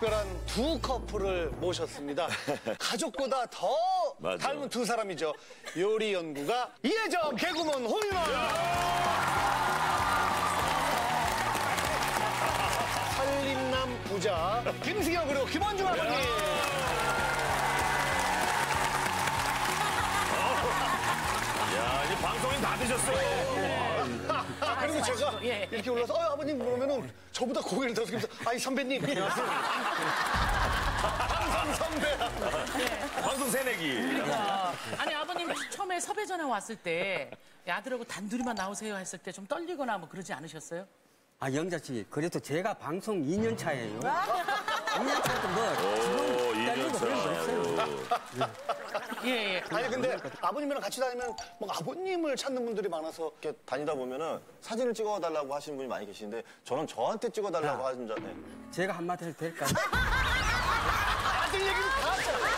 특별한 두 커플을 모셨습니다. 가족보다 더 맞아. 닮은 두 사람이죠. 요리 연구가 이혜정 개구먼 홍윤아. 살림남 부자 김승현 그리고 김원중 아버님. 야, 이제 방송인 다 드셨어요. 아, 그리고 제가 예. 이렇게 올라서 어, 아버님 그러면은 저보다 고개를 더 숙여서 아이 선배님. 항상 선배. 방송 새내기. 아니 아버님 처음에 섭외 전화 왔을 때 아들하고 단둘이만 나오세요 했을 때 좀 떨리거나 뭐 그러지 않으셨어요? 아, 영자 씨, 그래도 제가 방송 2년 차예요. 2년 차도 뭐, 오, 지금 떨리고 그런 거 없어요. 예, 예. 아니 근데 아버님이랑 같이 다니면 뭐 아버님을 찾는 분들이 많아서 이렇게 다니다 보면은 사진을 찍어달라고 하시는 분이 많이 계시는데 저는 저한테 찍어달라고 야. 하는 줄 네. 제가 한마디 해도 될까요? 아들 얘기는 다 하잖아요.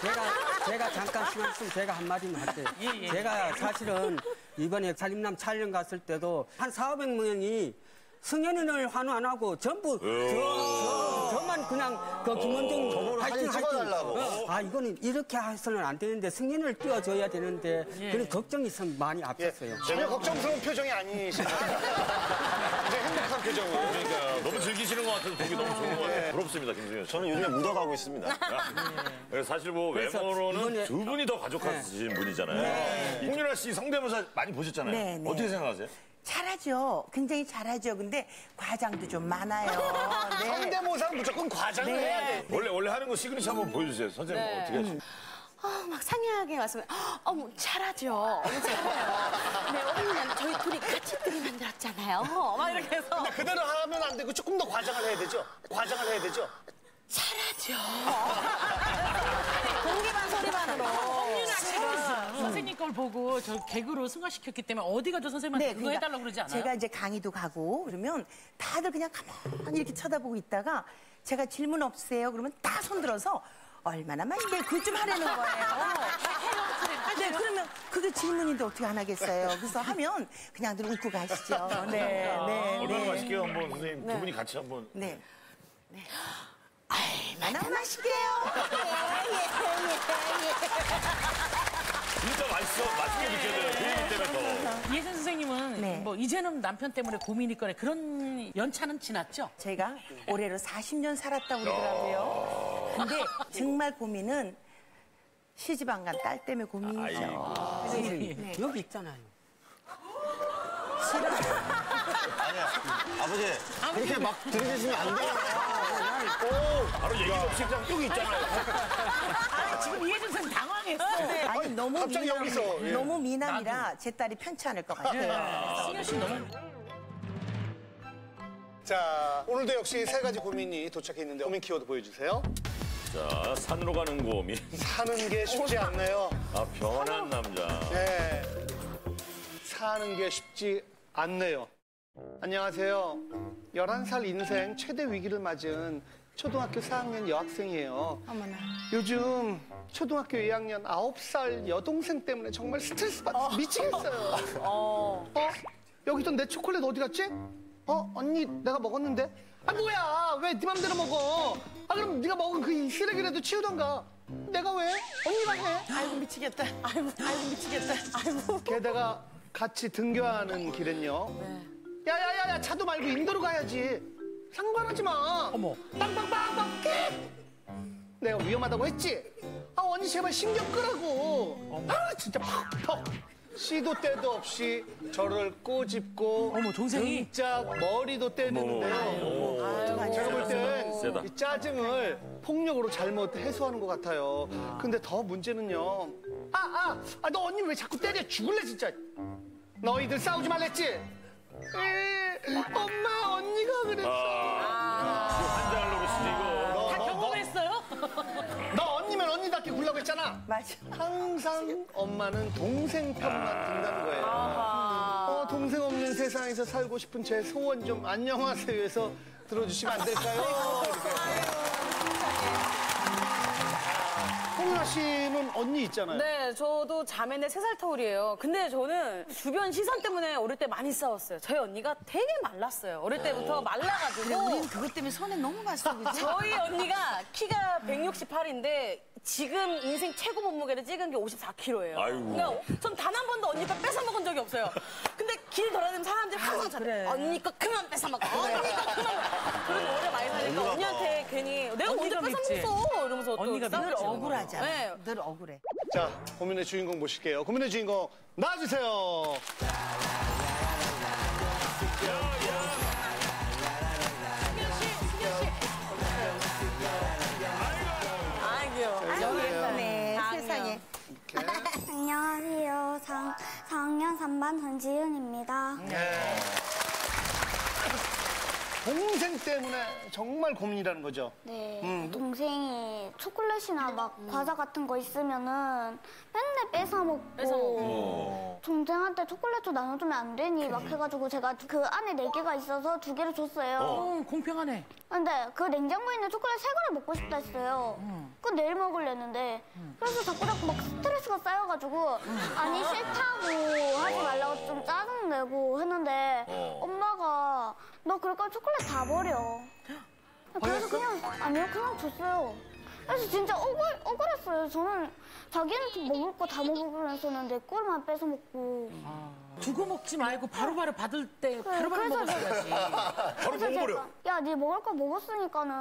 제가, 제가 잠깐 시간 있으면 제가 한마디만 할게요. 예, 예. 제가 사실은 이번에 살림남 촬영 갔을 때도 한 4, 500명이 승현이를 환호 안 하고 전부 저, 저, 저만 그냥 그 김원중 저거를 사진 찍어달라고. 아, 이거는 이렇게 해서는 안 되는데 승현이를 띄워줘야 되는데 예. 그런 걱정이 있으면 많이 예, 앞섰어요. 전혀 걱정스러운 표정이. 굉장히 행복한 표정이에요. 그러니까 너무 즐기시는 것 같아서 보기 너무 좋은 것 같아요. 부럽습니다, 김승현 씨. 저는 요즘에 묻어가고 있습니다. 그래서 사실 뭐 그래서 외모로는 이번에- 두 분이 더 가족하신 분이잖아요. 홍윤화 씨 성대모사 많이 보셨잖아요. 네, 네. 어떻게 생각하세요? 잘하죠. 굉장히 잘하죠. 근데 과장도 좀 많아요. 네. 성대모사는 무조건 과장을 네. 해야 돼. 원래 원래 하는 거 시그니처 한번 보여주세요. 선생님 네. 어떻게 하시죠? 아, 막 상냥하게 왔으면 어머 잘하죠. 어머, 잘해요. 네, 오늘 저희 둘이 같이 뜨기 만들었잖아요. 막 이렇게 해서 근데 그대로 하면 안 되고 조금 더 과장을 해야 되죠. 과장을 해야 되죠. 잘하죠. 공기 반 소리 반으로. 홍윤아 씨가 선생님 걸 보고 저 개그로 승화시켰기 때문에 어디 가도 선생님한테 그거 해달라고 그러지 않아요? 네, 제가 이제 강의도 가고 그러면 다들 그냥 가만히 이렇게 쳐다보고 있다가 제가 질문 없으세요? 그러면 다 손들어서 얼마나 맛있게 그것 좀 하라는 거예요. 네, 그러면 그게 질문인데 어떻게 안 하겠어요. 그래서 하면 그냥 늘 웃고 가시죠. 네, 네, 얼마나 네. 맛있게요? 한번 선생님 두 분이 같이 한번. 네. 네. 얼마나 맛있게요. 예, 예, 예, 진짜 맛있어. 맛있게 느껴져요. 그 얘기 때문에 더. 이혜선 선생님은 네. 뭐 이제는 남편 때문에 고민이 있거나 그런 연차는 지났죠? 제가 올해로 40년 살았다고 그러더라고요. 근데 정말 고민은 시집 안 간 딸 때문에 고민이죠. 네. 여기 있잖아요. 아버지, 그렇게 막 들이대시면 안 돼요. 바로 얘기 없이 그냥 여기 있잖아요. 아, 지금 이혜선 선생님 당황했어. 아니 너무 갑자기 미남, 여기서, 예. 너무 미남이라 제 딸이 편치 않을 것 같아요. 승현 씨 너무 자, 오늘도 역시 세 가지 고민이 도착해 있는데 고민 키워드 보여주세요. 자, 산으로 가는 고민. 사는 게 쉽지 않네요. 아, 변한 남자. 네. 사는 게 쉽지 않네요. 안녕하세요. 11살 인생 최대 위기를 맞은 초등학교 4학년 여학생이에요. 어머나. 요즘 초등학교 2학년 9살 여동생 때문에 정말 스트레스 받아서 미치겠어요. 어. 여기 있던 내 초콜릿 어디 갔지? 어? 언니 내가 먹었는데? 아 뭐야 왜 네 맘대로 먹어? 아 그럼 네가 먹은 그 쓰레기라도 치우던가 내가 왜? 언니가 해 아이고 미치겠다. 아이고, 아이고 미치겠다. 아이고. 게다가 같이 등교하는 길은요. 야야야야 차도 말고 인도로 가야지. 상관하지 마. 어머. 빵빵빵빵 끽. 내가 위험하다고 했지. 아 언니 제발 신경 끄라고. 아 진짜 퍽퍽. 시도 때도 없이 저를 꼬집고 어머, 동생이? 진짜 머리도 때리는데요. 제가 볼. 땐 이 짜증을 폭력으로 잘못 해소하는 것 같아요. 근데 더 문제는요. 아, 아, 아, 너 언니 왜 자꾸 때려? 죽을래, 진짜. 너희들 싸우지 말랬지? 에, 엄마, 언니가 그랬어. 환장을 노릇이지, 이거. 다 경험했어요? 너 언니면 언니답게 굴라고 했잖아. 맞아. 항상 엄마는 동생 편만 든다는 거예요. 어, 동생 없는 세상에서 살고 싶은 제 소원 좀 안녕하세요에서 들어주시면 안 될까요? 이렇게. 황윤아 씨는 언니 있잖아요. 네, 저도 자매인데 세 살 터울이에요. 근데 저는 주변 시선 때문에 어릴 때 많이 싸웠어요. 저희 언니가 되게 말랐어요. 어릴 때부터 말라가지고. 우린 그것 때문에 손에 너무 봤어, 그지? 저희 언니가 키가 168인데 지금 인생 최고 몸무게를 찍은 게 54kg예요. 아이고. 그러니까 전단 한 번도 언니 거 뺏어 먹은 적이 없어요. 근데 길 돌아다니는 사람들이 항상 저래. 언니 거 그만 뺏어 먹어. 언니 거 그만 먹어. 그런 오래 많이 사니까 언니한테 괜히 내가 언제 뺏어. 먹었어. 이러면서 또 언니가 늘. 억울하잖아. 네. 늘 억울해. 자, 고민의 주인공 모실게요. 고민의 주인공 나와주세요. 안녕하세요. 4, 4학년 3반 전지윤입니다. 동생 때문에 정말 고민이라는 거죠. 네, 동생이 초콜릿이나 막 과자 같은 거 있으면은 맨날 뺏어 먹고 뺏어 먹고. 동생한테 초콜릿 좀 나눠주면 안 되니? 막 해가지고 제가 그 안에 네 개가 있어서 두 개를 줬어요. 어, 공평하네. 근데 그 냉장고에 있는 초콜릿 세 개를 먹고 싶다 했어요. 그 내일 먹으려는데 그래서 자꾸 자꾸 막 스트레스가 쌓여가지고 아니 싫다고 하지 말라고 좀 짜증내고 했는데 엄마가 너 그럴 거면 초콜릿 다 버려. 그래서 그냥 아니요 그냥 줬어요. 그래서 진짜 억울 억울했어요. 저는 자기는 좀 먹을 거 다 먹으려 했었는데 꿀만 뺏어 먹고. 두고 먹지 말고 바로바로 받을 때 바로바로 그래서 먹었어야지. 바로 그래서 먹어버려. 제가 야, 네 먹을 거 먹었으니까는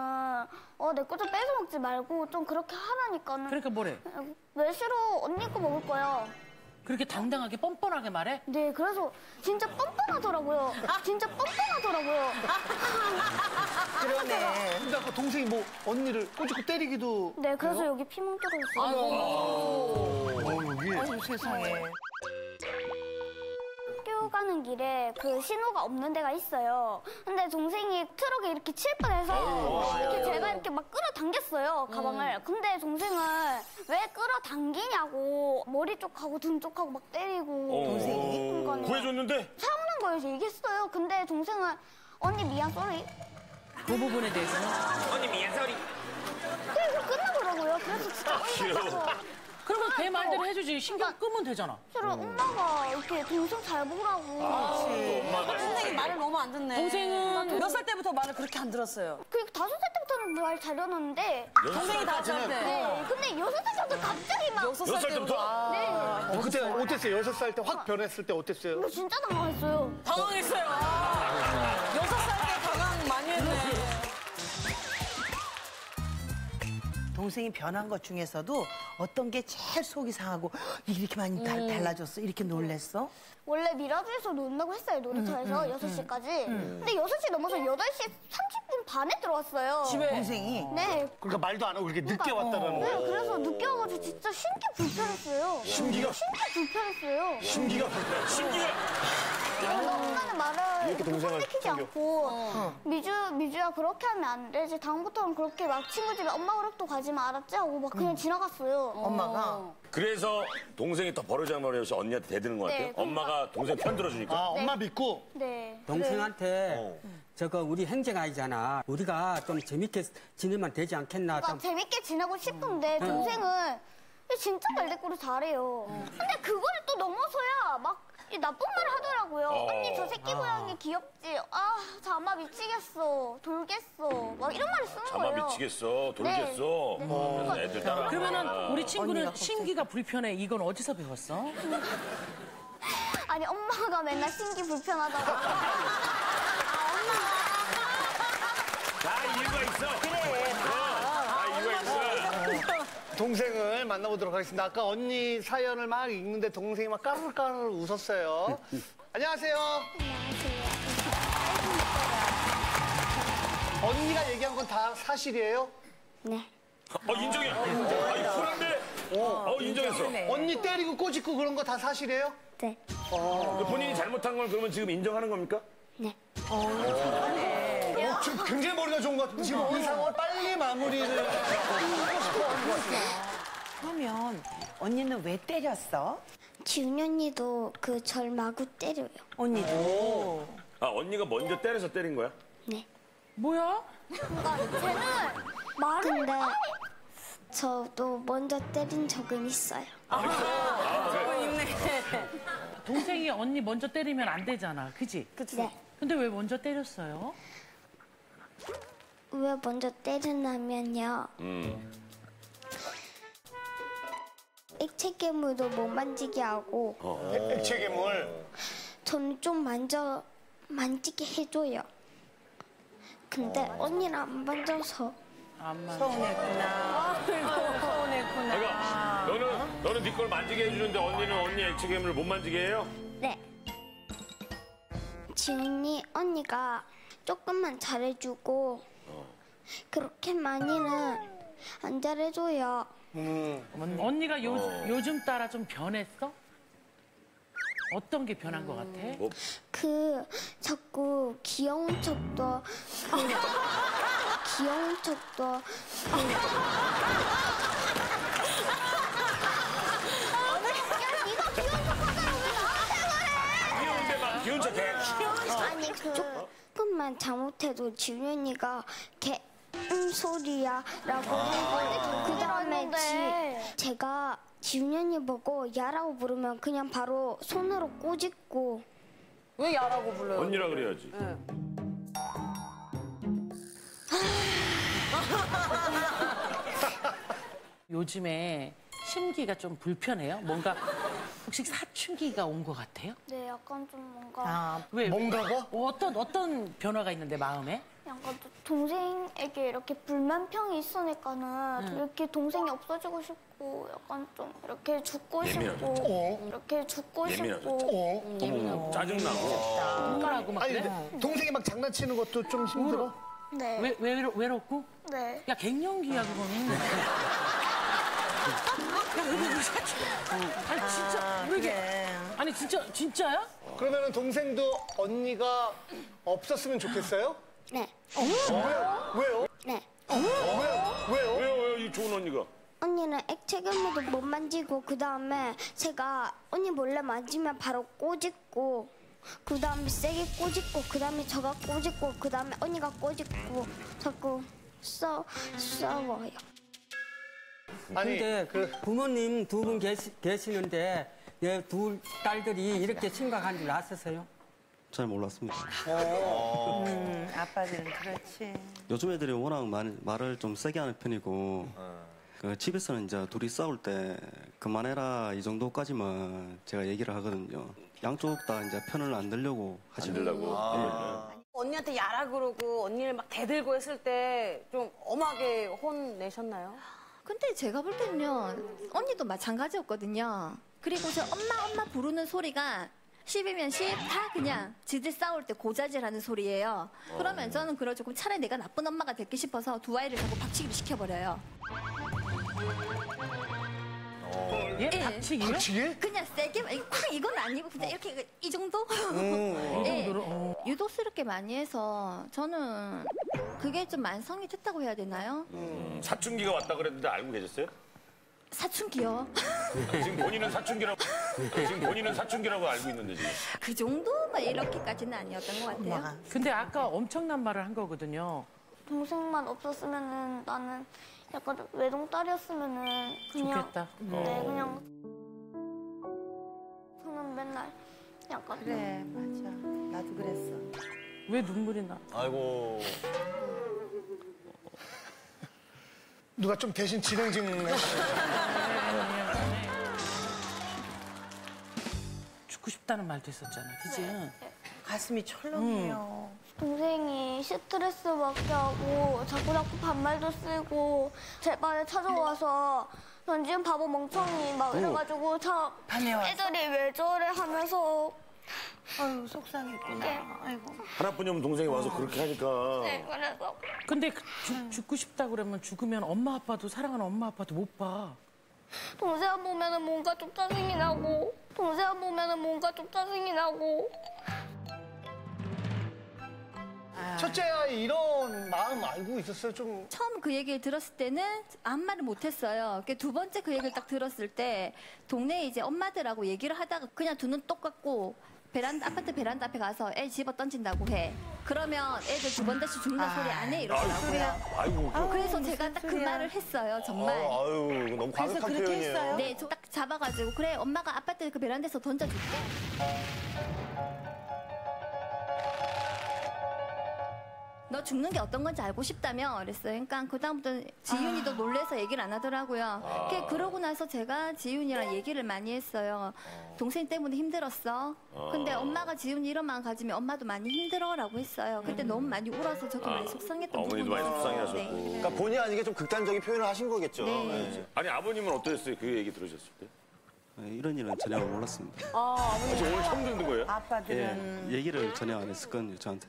어, 내 거 좀 뺏어 먹지 말고 좀 그렇게 하라니까는. 그러니까 뭐래? 왜 싫어? 언니 거 먹을 거야. 그렇게 당당하게 뻔뻔하게 말해? 네, 그래서 진짜 뻔뻔하더라고요. 진짜 뻔뻔하더라고요. 그러네. 근데 아까 동생이 뭐 언니를 꼬집고 때리기도 네, 그래서 여기 피멍 뚫어 있어요. 어, 여기. 아유, 세상에. 학교 가는 길에 그 신호가 없는 데가 있어요. 근데 동생이 트럭에 이렇게 칠 뻔 해서 이렇게 제가 이렇게 막 끌어당겼어요, 가방을. 근데 동생은 왜 끌어당기냐고 머리 쪽하고 등 쪽하고 막 때리고. 동생이? 그러니까요. 구해줬는데? 차오는 거에서 얘기했어요. 근데 동생은 언니 미안 sorry. 그 부분에 대해서는. 그래서 끝나더라고요. 그래서 진짜 어이가 없어서. 그러면 걔 말대로 해주지. 신경 끄면 되잖아. 저를 엄마가 이렇게 동생 잘 보라고. 선생님 말을 너무 안 듣네. 동생은 몇 살 때부터 말을 그렇게 안 들었어요? 그 다섯 살 때부터는 말 잘해놨는데. 동생이 다섯 살 때. 네. 근데 여섯 살 때부터 갑자기 막. 여섯 살 때부터? 네. 어, 그때 어땠어요? 여섯 살 때 확 변했을 때 어땠어요? 이거 진짜 당황했어요. 당황했어요. 동생이 변한 것 중에서도 어떤 게 제일 속이 상하고 이렇게 많이 달, 달라졌어? 이렇게 놀랬어? 원래 미라주에서 논다고 했어요, 놀이터에서 여섯 시까지 근데 여섯 시 넘어서 여덟 시 30분 반에 들어왔어요. 집에. 동생이. 네. 그러니까 말도 안 하고 그렇게 늦게 왔다라는 네, 거. 그래서 늦게 와가지고 진짜 심기 불편했어요. 심기가, 심기 불편했어요. 심기가, 심기가. 그래서 엄마는 말을 이렇게 동생을 시키지 챙겨. 않고 미주 미주야 그렇게 하면 안 되지. 다음부터는 그렇게 막 친구 집에 엄마 그릇도 가지 마 알았지 하고 막 그냥 지나갔어요. 엄마가. 그래서 동생이 더 버르장머리여서 언니한테 대드는 것 같아요. 네, 그러니까- 엄마가 동생 편 들어주니까. 아, 엄마 믿고. 네. 동생한테 저거 우리 행제아이잖아. 우리가 좀 재밌게 지내면 되지 않겠나. 그러니까 좀 재밌게 지내고 싶은데 동생은 진짜 말대꾸를 잘해요. 근데 그걸 또 넘어서야 막 이 나쁜 말 하더라고요. 어. 언니 저 새끼 고양이 귀엽지? 아, 자마 미치겠어. 돌겠어. 막 이런 말을 쓰는 자마 거예요. 미치겠어, 돌겠어. 하면서 애들 따라. 그러면은 우리 친구는. 심기가 불편해. 이건 어디서 배웠어? 아니 엄마가 맨날 신기 불편하다고. 다 이유가 있어. 그래. 다 이유가 있어. 동생을 만나보도록 하겠습니다. 아까 언니 사연을 막 읽는데 동생이 막 까르르까르르 웃었어요. 안녕하세요. 언니가 얘기한 건 다 사실이에요? 네. 어, 인정해. 아니, 쿨한데? 어, 인정했어. 언니 때리고 꼬집고 그런 거 다 사실이에요? 네. 본인이 잘못한 걸 그러면 지금 인정하는 겁니까? 네. 어, 지금 굉장히 머리가 좋은 것 같은데 지금 이 상황을 빨리 마무리를 하고 싶어 하는 것 같아요. 그러면 언니는 왜 때렸어? 지훈 언니도 그 절 마구 때려요. 언니도. 아, 언니가 먼저 때려서 때린 거야? 네. 뭐야? 그러니까 쟤는 말을 근데 저도 먼저 때린 적은 있어요. 동생이 언니 먼저 때리면 안 되잖아. 그지? 네. 근데 왜 먼저 때렸어요? 왜 먼저 때리냐면요. 액체 괴물도 못 만지게 하고 액체 괴물. 저는 좀 만져 만지게 해줘요. 근데 언니는 안 만져서 안만. 서운했구나. 아이고, 서운했구나. 그러니까 너는 너는 네 걸 만지게 해주는데 언니는 언니 액체 괴물을 못 만지게 해요? 네. 지은이 언니가 조금만 잘해주고 그렇게 많이는 안 잘해줘요. 언니가 요, 요즘 따라 좀 변했어? 어떤 게 변한 것 같아? 뭐 그 자꾸 귀여운 척도 그 귀여운 척도 귀여운 척해. 아니 그 조금만 잘못해도 지윤이가 개 음, 소리야라고 하고 그 다음에 제가 지윤이 보고 야라고 부르면 그냥 바로 손으로 꼬집고 왜 야라고 불러요? 언니라 그래야지. 요즘에 심기가 좀 불편해요? 뭔가 혹시 사춘기가 온 것 같아요? 네 약간 좀 뭔가 아, 왜? 뭔가가? 어떤 어떤 변화가 있는데 마음에? 약간 또 동생에게 이렇게 불만평이 있으니까는 이렇게 동생이 없어지고 싶고 약간 좀 이렇게 죽고 싶고 어? 이렇게 죽고 예민하죠. 싶고 어? 짜증나고. 흥분하고 막 아니 그래? 근데 동생이 막 장난치는 것도 좀 힘들어? 네. 왜, 왜 외로, 외롭고? 네. 야 갱년기야 그거는. 야, 왜, 왜, 왜 사춘? 아니 진짜 왜 이게? 그래. 아니 진짜 진짜야? 그러면은 동생도 언니가 없었으면 좋겠어요? 네. 왜요? 왜요? 네. 왜요? 왜요? 왜요 왜요 이 좋은 언니가? 언니는 액체 괴물도 못 만지고 그 다음에 제가 언니 몰래 만지면 바로 꼬집고 그 다음에 세게 꼬집고 그 다음에 저가 꼬집고 그 다음에 언니가 꼬집고 자꾸 싸 싸워요. 아니 근데 그 부모님 두 분 계시, 계시는데 내두 딸들이 이렇게 심각한 줄 아셨어요? 잘 몰랐습니다. 음, 아빠들은 그렇지. 요즘 애들이 워낙 말, 말을 좀 세게 하는 편이고 그 집에서는 이제 둘이 싸울 때 그만해라 이 정도까지만 제가 얘기를 하거든요. 양쪽 다 이제 편을 안 들려고 하죠. 들라고. 언니한테 야라 그러고 언니를 막 대들고 했을 때 좀 엄하게 혼 내셨나요? 근데 제가 볼 때는요, 언니도 마찬가지였거든요. 그리고 저 엄마, 엄마 부르는 소리가 10이면 10, 다 그냥 지들 싸울 때 고자질 하는 소리예요. 그러면 저는 그러 조금 차라리 내가 나쁜 엄마가 될게 싶어서 두 아이를 자꾸 박치기를 시켜버려요. 예? 예. 박치기요? 박치기? 그냥 세게, 콱 이건 아니고 그냥 이렇게 이 정도? 음, 예. 정도로? 어. 유도스럽게 많이 해서 저는 그게 좀 만성이 됐다고 해야 되나요? 음, 사춘기가 왔다 그랬는데 알고 계셨어요? 사춘기요. 지금 본인은 사춘기라고 지금 본인은 사춘기라고 알고 있는데 지금. 그 정도만 이렇게까지는 아니었던 것 같아요. 엄마가. 근데 아까 엄청난 말을 한 거거든요. 동생만 없었으면은 나는 약간 외동딸이었으면은 그냥 좋겠다. 네 그냥 저는 맨날 약간 그래, 맞아. 나도 그랬어. 왜 눈물이 나? 아이고. 누가 좀 대신 진행 좀 해주세요. 죽고 싶다는 말도 있었잖아. 그지? 가슴이 철렁해요. 동생이 스트레스 받게 하고 자꾸 자꾸 반말도 쓰고 제 방에 찾아와서 넌 지금 바보 멍청이 막 이래가지고 참 밤에 와서? 애들이 왜 저래 하면서 아유, 속상했구나. 아이고. 하나뿐이면 동생이 와서 그렇게 하니까. 네 그래서 근데 그 죽- 죽고 싶다 그러면 죽으면 엄마 아빠도 사랑하는 엄마 아빠도 못 봐. 동생 보면은 뭔가 좀 짜증이 나고 동생 보면은 뭔가 좀 짜증이 나고 첫째 아이 이런 마음 알고 있었어요? 좀 처음 그 얘기를 들었을 때는 아무 말을 못했어요. 그두 번째 그 얘기를 딱 들었을 때 동네에 이제 엄마들하고 얘기를 하다가 그냥 두 눈 똑같고 베란다 아파트 베란다 앞에 가서 애 집어 던진다고 해. 그러면 애들 두 번 다시 죽는다 소리 안 해 이러더라고요. 아이고. 어, 그래서 제가 딱그 말을 했어요 정말. 어, 아유, 너무 과격한 그렇게 표현이에요. 했어요? 네, 저 딱 잡아가지고 그래 엄마가 아파트 그 베란다에서 던져줄게. 너 죽는 게 어떤 건지 알고 싶다며 그랬어요. 그러니까 그다음부터 지윤이도 놀래서 얘기를 안 하더라고요. 그 그러고 나서 제가 지윤이랑 얘기를 많이 했어요. 동생 때문에 힘들었어. 근데 엄마가 지윤이 이런 마음 가지면 엄마도 많이 힘들어라고 했어요. 그때 너무 많이 울어서 저도 많이 속상했던 어머니도 부분이 많이. 속상해하셨고. 네. 그러니까 본의 아니게 좀 극단적인 표현을 하신 거겠죠. 네. 네. 아니 아버님은 어떠셨어요? 그 얘기 들으셨을 때? 네, 이런 일은 전혀 몰랐습니다. 사실 오늘 처음 듣는 거예요? 예, 아빠들은 얘기를 전혀 안 했었거든요, 저한테.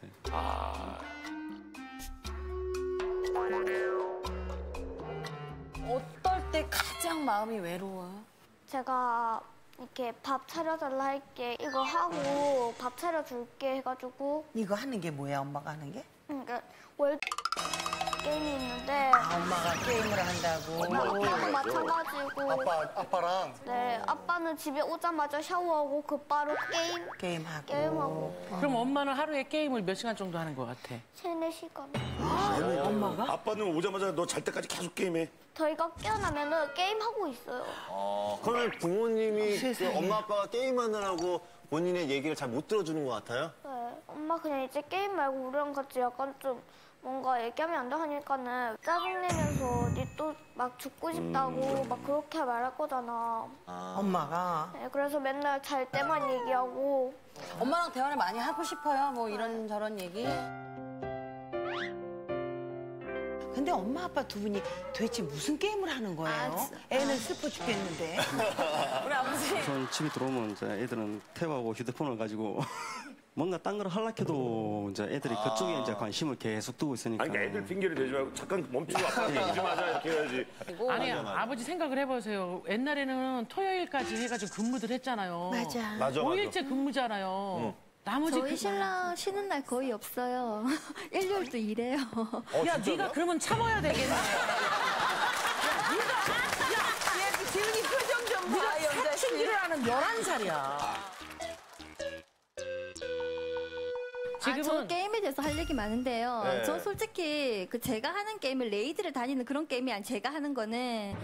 어떨 때 가장 마음이 외로워? 제가 이렇게 밥 차려달라 할게 이거 하고 밥 차려줄게 해가지고 이거 하는 게 뭐야 엄마가 하는 게? 그러니까 월 게임이 있는데 아 엄마가 게임을 한다고. 아빠도 마찬가지고 아빠, 아빠랑 네 아빠는 집에 오자마자 샤워하고 그 바로 게임 게임하고. 게임하고 그럼 엄마는 하루에 게임을 몇 시간 정도 하는 것 같아? 세네 시간 아빠는 오자마자 너 잘 때까지 계속 게임해. 저희가 깨어나면 은 게임 하고 있어요. 어, 그러면 부모님이 그 엄마 아빠가 게임하느라고 본인의 얘기를 잘 못 들어주는 것 같아요? 네, 엄마 그냥 이제 게임 말고 우리랑 같이 약간 좀 뭔가 얘기하면 안돼 하니까는 짜증내면서 니 또 막 죽고 싶다고 막 그렇게 말할 거잖아. 엄마가 네, 그래서 맨날 잘 때만 얘기하고 엄마랑 대화를 많이 하고 싶어요. 뭐 이런 저런 얘기. 근데 엄마 아빠 두 분이 도대체 무슨 게임을 하는 거예요? 애는 슬퍼 죽겠는데. 우리 아버지. 우선 집에 들어오면 이제 애들은 탭하고 휴대폰을 가지고 뭔가 딴 걸 하려 해도 이제 애들이 그쪽에 이제 관심을 계속 두고 있으니까. 아니 그러니까 애들 핑계를 대지 말고 잠깐 멈추고 아빠 얘기 좀 하자 이렇게 해야지. 아니 아버지 생각을 해보세요. 옛날에는 토요일까지 해가지고 근무들 했잖아요. 맞아. 맞아, 맞아. 5일째 근무잖아요. 나머지 저희 그- 신랑 쉬는 날 거의 없어요. 일요일도 일해요. 야 네가 그러면 참아야 되겠네. 지훈이 표정 좀 봐, 네가 사춘기를 하는 11살이야. 지금은 게임에 대해서 할 얘기 많은데요. 네. 저 솔직히 그 제가 하는 게임을 레이드를 다니는 그런 게임이 아니 제가 하는 거는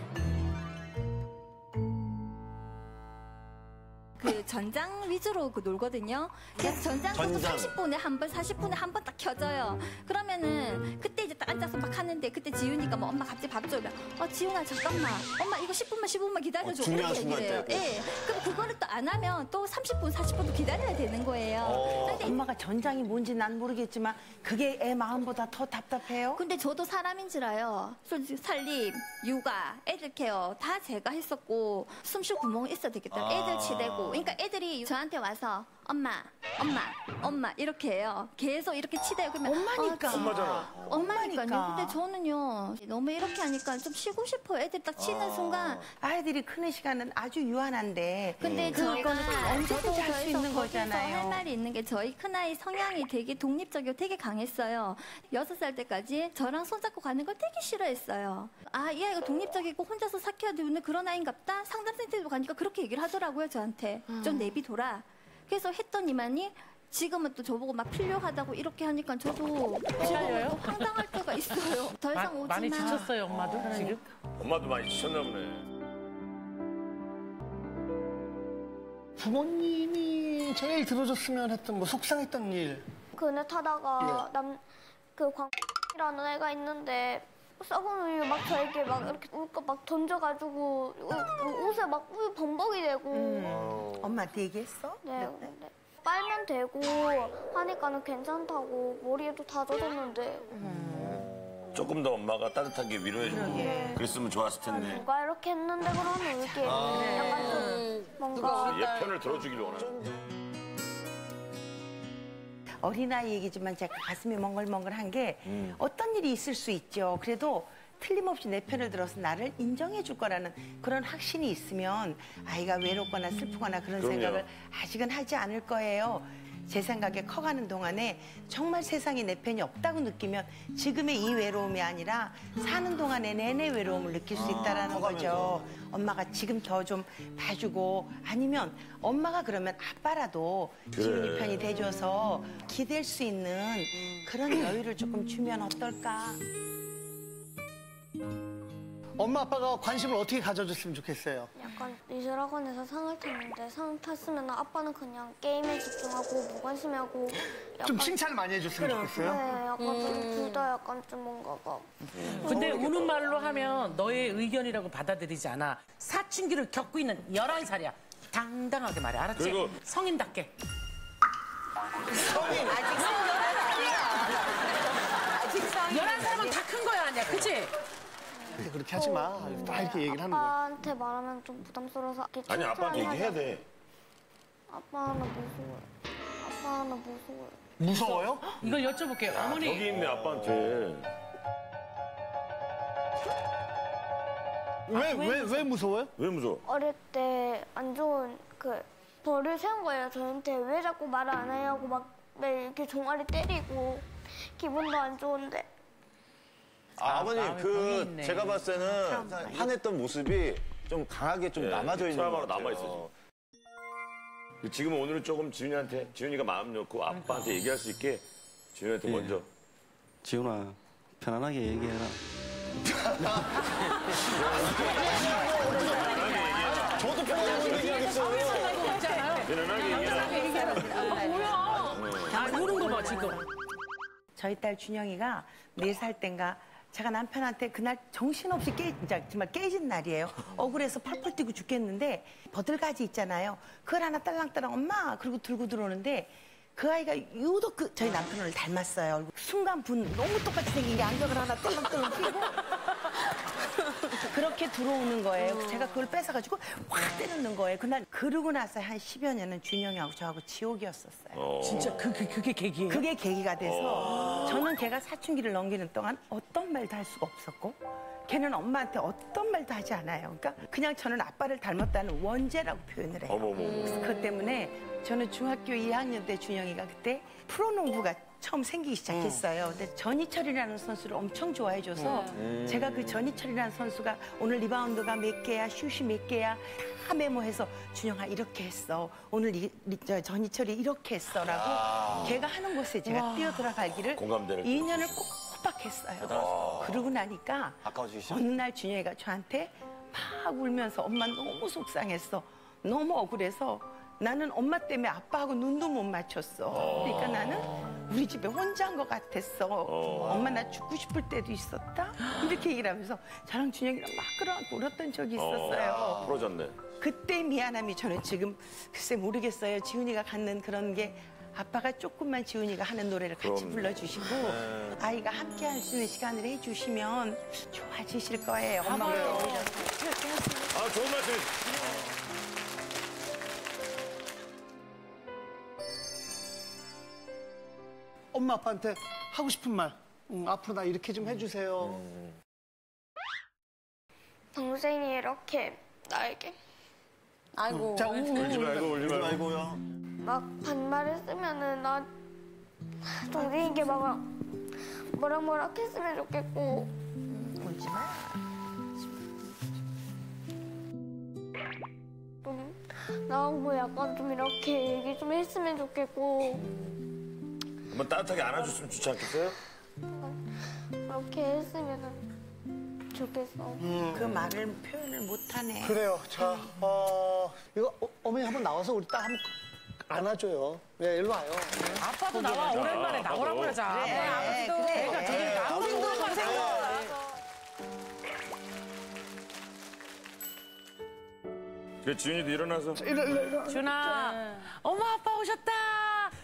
그 전장 위주로 그 놀거든요. 그래서 전장도 전장. 30분에 한 번, 40분에 한 번 딱 켜져요. 그러면은 그때 딱 앉아서 막 하는데 그때 지훈이가 뭐 엄마 갑자기 밥 줘면 어 지훈아 잠깐만 엄마 이거 10분만 15분만 기다려줘 어, 중요한 이렇게 얘기를 해요. 순간 때. 예. 그럼 그거를 또 안 하면 또 30분, 40분도 기다려야 되는 거예요. 어. 근데 엄마가 전장이 뭔지 난 모르겠지만 그게 애 마음보다 더 답답해요? 근데 저도 사람인지라요. 솔직히 살림, 육아, 애들 케어 다 제가 했었고 숨쉴 구멍이 있어야 되기 때문에 애들 치대고 그러니까 애들이 저한테 와서 엄마, 엄마, 엄마 이렇게 해요. 계속 이렇게 치대요. 그러면 엄마니까. 아, 진- 엄마잖아. 엄마니까요. 엄마니까. 근데 저는요 너무 이렇게 하니까 좀 쉬고 싶어요. 애들 딱 치는 순간. 아이들이 크는 시간은 아주 유한한데. 근데 저희가 언제든지 할수 그래서 있는 거잖아요. 할 말이 있는 게 저희 큰 아이 성향이 되게 독립적이고 되게 강했어요. 여섯 살 때까지 저랑 손잡고 가는 걸 되게 싫어했어요. 아, 이 아이가 독립적이고 혼자서 삭혀야 되는 그런 아이인갑다? 상담센터에 가니까 그렇게 얘기를 하더라고요, 저한테. 좀 내비둬라. 그래서 했더니만이 지금은 또 저보고 막 필요하다고 이렇게 하니까 저도 싫어요? 또 황당할 때가 있어요. 더 마- 이상 오지 많이 마. 지쳤어요 엄마도 지금. 엄마도 많이 지쳤나 보네. 부모님이 제일 들어줬으면 했던 뭐 속상했던 일. 그네 타다가 남그 광이라는 애가 있는데 썩은 우유 막 저에게 막 이렇게 우유가 막 던져가지고 우- 옷에 막 우유 범벅이 되고. 엄마한테 얘기했어? 네, 근데 빨면 되고 하니까는 괜찮다고 머리에도 다 젖었는데. 조금 더 엄마가 따뜻하게 위로해주고 그랬으면 좋았을 텐데. 누가 이렇게 했는데 그러면 이렇게 약간 좀 뭔가 얘 편을 들어주길 원하는. 어린아이 얘기지만 제가 가슴이 멍글멍글한 게 어떤 일이 있을 수 있죠. 그래도 틀림없이 내 편을 들어서 나를 인정해 줄 거라는 그런 확신이 있으면 아이가 외롭거나 슬프거나 그런 그럼요. 생각을 아직은 하지 않을 거예요. 제 생각에 커가는 동안에 정말 세상에 내 편이 없다고 느끼면 지금의 이 외로움이 아니라 사는 동안에 내내 외로움을 느낄 수 있다라는 거죠. 엄마가 지금 더좀 봐주고 아니면 엄마가 그러면 아빠라도 지훈이 편이 돼줘서 기댈 수 있는 그런 여유를 조금 주면 어떨까. 엄마 아빠가 관심을 어떻게 가져줬으면 좋겠어요. 약간 미술학원에서 상을 탔는데 상 탔으면 아빠는 그냥 게임에 집중하고 무관심하고 약간 좀 칭찬을 많이 해줬으면 네, 좋겠어요. 약간 둘다 약간 좀 뭔가 막 근데 우는 말로 하면 너의 의견이라고 받아들이지 않아. 사춘기를 겪고 있는 11살이야. 당당하게 말해. 알았지? 그리고- 성인답게. 성인 아직 성인 아니야. 아직 성인 11살은 다큰 거야, 아니야. 그치? 근데 그렇게 하지 마. 다 이렇게 얘기를 하는 거야. 아빠한테 말하면 좀 부담스러워서 이렇게 아니 아빠한테 얘기해야. 돼. 아빠 하나 무서워요. 아빠 하나 무서워요. 무서워요? 이걸 여쭤볼게요. 어머니. 여기 있네 아빠한테. 왜, 왜, 왜 무서워요? 왜 무서워? 어릴 때 안 좋은 그 벌을 세운 거예요. 저한테 왜 자꾸 말을 안 하냐고 막 매일 이렇게 종아리 때리고 기분도 안 좋은데 아, 아버님, 그. 제가 봤을 때는 화냈던 모습이 좀 강하게 좀 예, 남아져 있는 트라우마로 것 같아요. 남아 있어, 지금 오늘은 조금 지훈이한테 지훈이가 마음 놓고 아빠한테 얘기할 수 있게 지훈이한테 예. 먼저 지훈아 편안하게 얘기해라. 저도 편하게 얘기하겠어요. 편안하게 얘기하라. 아, 우는 거 봐, 지금. 저희 딸 준영이가 네 살 땐가 제가 남편한테 그날 정신없이 깨, 정말 깨진 날이에요. 억울해서 펄펄 뛰고 죽겠는데 버들가지 있잖아요. 그걸 하나 딸랑딸랑 엄마 그리고 들고 들어오는데 그 아이가 유독 그 저희 남편을 닮았어요. 순간 분 너무 똑같이 생긴 게 안경을 하나 딸랑딸랑 끼고 그렇게 들어오는 거예요. 제가 그걸 뺏어가지고 확 때리는 거예요. 그날 그러고 나서 한 10여 년은 준영이하고 저하고 지옥이었었어요. 진짜 그, 그, 그게 계기예요? 그게 계기가 돼서 저는 걔가 사춘기를 넘기는 동안 어떤 말도 할 수가 없었고 걔는 엄마한테 어떤 말도 하지 않아요. 그러니까 그냥 저는 아빠를 닮았다는 원죄라고 표현을 해요. 어머머. 그래서 그것 때문에 저는 중학교 2학년 때 준영이가 그때 프로농구가 처음 생기기 시작했어요. 근데 전희철이라는 선수를 엄청 좋아해줘서 제가 그 전희철이라는 선수가 오늘 리바운드가 몇 개야, 슛이 몇 개야 다 메모해서 준영아 이렇게 했어. 오늘 리, 리- 저 전희철이 이렇게 했어라고 걔가 하는 곳에 제가 뛰어들어가기를 공감대를 2년을 꼬박 했어요. 그러고 나니까. 어느 날 준영이가 저한테 막 울면서 엄마 너무 속상했어. 너무 억울해서 나는 엄마 때문에 아빠하고 눈도 못 맞췄어. 그러니까 나는 우리 집에 혼자인 것 같았어. 엄마 나 죽고 싶을 때도 있었다. 이렇게 얘기를 하면서 저랑 준영이랑 막 끌어안고 울었던 적이 있었어요. 풀어졌네. 그때 미안함이 저는 지금 글쎄 모르겠어요. 지훈이가 갖는 그런 게 아빠가 조금만 지훈이가 하는 노래를 같이 그럼요. 불러주시고 아이가 함께 할 수 있는 시간을 해주시면 좋아지실 거예요. 엄마가 오히려. 아 좋은 말씀. 엄마 아빠한테 하고 싶은 말. 응, 앞으로 나 이렇게 좀 해주세요. 동생이 이렇게 나에게 아이고. 자, 울지 말고 울지 울지 말고. 말고요. 막 반말을 쓰면은 나 동생에게 막 뭐락뭐락 했으면 좋겠고 울지 마. 좀 나하고 약간 좀 이렇게 얘기 좀 했으면 좋겠고 한번 따뜻하게 안아줬으면 좋지 않겠어요? 그렇게 했으면 좋겠어. 그 말을 표현을 못하네. 그래요. 자, 어, 이거 어, 어머니 한번 나와서 우리 딸 한번 안아줘요. 네, 일로 와요. 아빠도 나와. 오랜만에 아빠도. 나오라고 그러자. 아빠, 아버지도. 내가 저기 나오라고 그러자. 그래 지훈이도 일어나서 일로, 일로, 일로. 준아, 엄마 아빠 오셨다.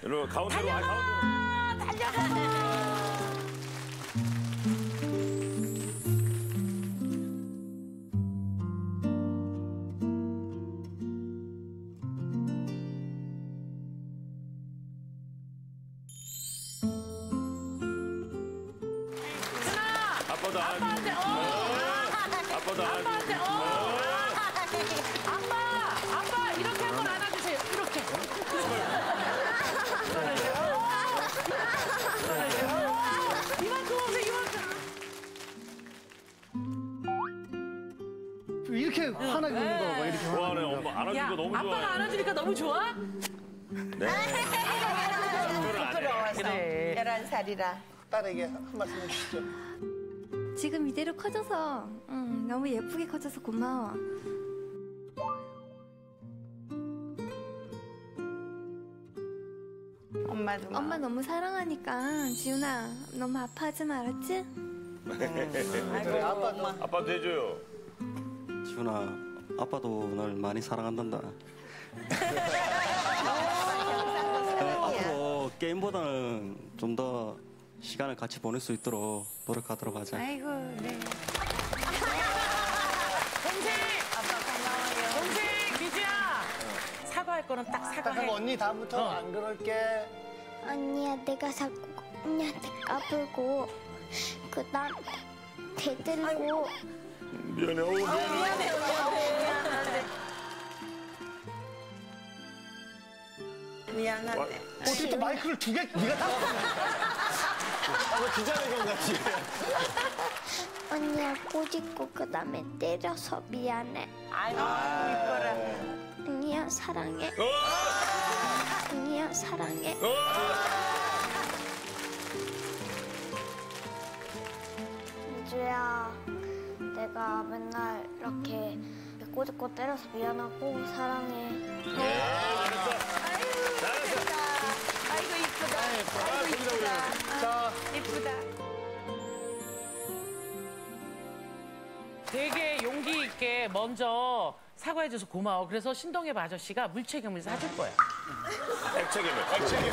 일로 가운데로 와 가운데로. 아빠도 너무 좋아? 네. 해. 그래. 11살이라. 딸에게 한 말씀 해주시죠. 지금 이대로 커져서 응, 너무 예쁘게 커져서 고마워. 엄마도. 엄마 너무 사랑하니까 지훈아 너무 아파하지 말았지? 그래, 아빠도. 아빠도 해줘요. 지훈아, 아빠도 널 많이 사랑한단다. 네, 앞으로 게임보다는 좀 더 시간을 같이 보낼 수 있도록 노력하도록 하자. 아이고, 네. 동생! 동생, 미주야! 사과할 거는 딱딱 사과해. 하고 언니 다음부터 어. 안 그럴게. 언니야 내가 자꾸 언니한테 까불고 그 다음 대들고 미안해. 어우, 미안해. 미안 한데. 어떻게 또 마이크를 두 개, 네가 다. 왜 기자회견 같이. 언니야 꼬집고 그다음에 때려서 미안해 아이고, 이뻐라. 언니야 사랑해 언니야 사랑해 민주야 내가 맨날 이렇게 꼬집고 때려서 미안하고 사랑해 아이고, 이쁘다. 아이고, 이쁘다. 자, 이쁘다. 되게 용기 있게 먼저 사과해줘서 고마워. 그래서 신동엽 아저씨가 물책임을 사줄 거야. 액체괴물. 액체괴물.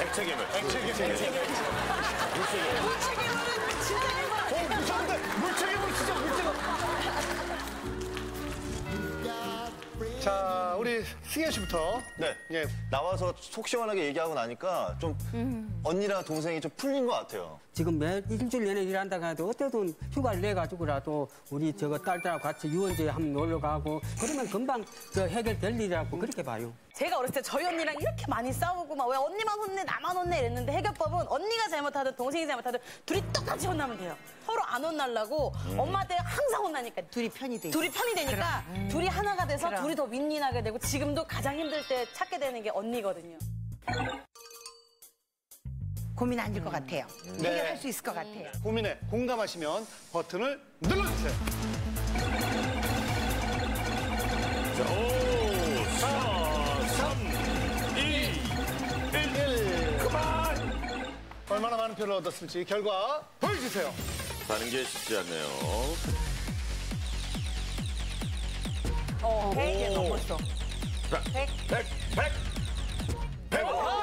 액체괴물. 액체괴물. 어, 무서운데. 물책임을 진짜 물책임. 자, 우리 승현 씨부터. 네. 예. 나와서 속 시원하게 얘기하고 나니까 좀 언니랑 동생이 좀 풀린 것 같아요. 지금 매 일주일 내내 일한다고 해도 어쨌든 휴가를 내가지고라도 우리 저거 딸들하고 같이 유원지에 한번 놀러 가고 그러면 금방 저 해결될 일이라고 그렇게 봐요. 제가 어렸을 때 저희 언니랑 이렇게 많이 싸우고 막 왜 언니만 혼내 나만 혼내 이랬는데 해결법은 언니가 잘못하든 동생이 잘못하든 둘이 똑같이 혼나면 돼요. 서로 안 혼날라고 엄마한테 항상 혼나니까 둘이 편이 돼. 둘이 편이 되니까 둘이 하나가 돼서 그럼. 둘이 더 윈윈하게 되고 지금도 가장 힘들 때 찾게 되는 게 언니거든요. 고민 아닐 것 같아요. 네. 해결할 수 있을 것 같아요. 고민에 공감하시면 버튼을 눌러주세요. 자, 5, 4, 3, 2, 1. 그만! 얼마나 많은 표를 얻었을지 결과 보여주세요. 사는 게 쉽지 않네요. 어, 오. 되게 넘었어. 백, 백, 백, 백. 백.